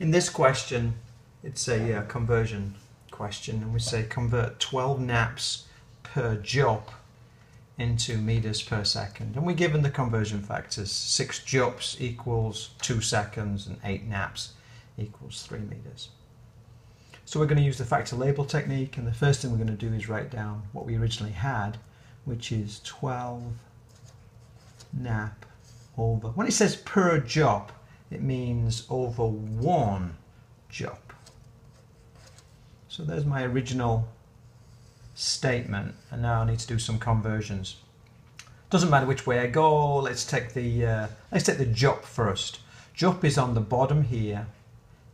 In this question, it's a uh, conversion question, and we say convert 12 naps per jop into meters per second. And we're given the conversion factors. 6 jops equals 2 seconds, and 8 naps equals 3 meters. So we're going to use the factor label technique, and the first thing we're going to do is write down what we originally had, which is 12 nap over. When it says per jop, it means over one jop. So there's my original statement, and now I need to do some conversions. Doesn't matter which way I go. Let's take the uh, let's take the jop first. Jop is on the bottom here,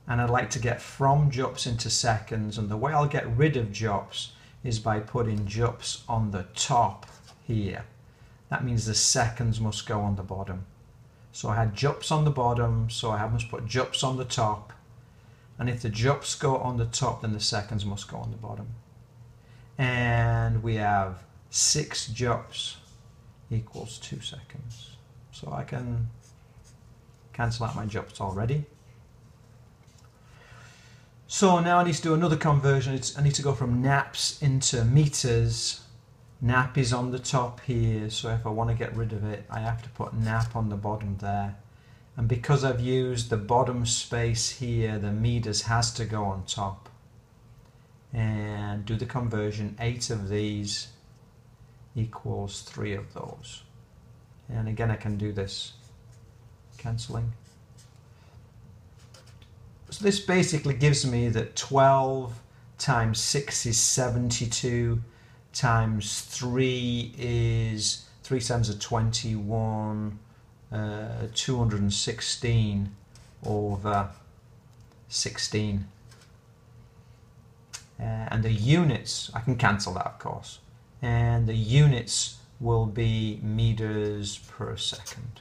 and I'd like to get from jops into seconds. And the way I'll get rid of jops is by putting jops on the top here. That means the seconds must go on the bottom. So I had jops on the bottom, so I have must put jops on the top. And if the jops go on the top, then the seconds must go on the bottom. And we have six jops equals two seconds. So I can cancel out my jops already. So now I need to do another conversion. I need to go from naps into meters. Nap is on the top here, so if I want to get rid of it, I have to put nap on the bottom there. And because I've used the bottom space here, the meters has to go on top. And do the conversion, eight of these equals three of those. And again, I can do this cancelling. So this basically gives me that 12 times 6 is 72 times 3 is 3 times a 21 uh, 216 over 16 uh, and the units I can cancel that of course. And the units will be meters per second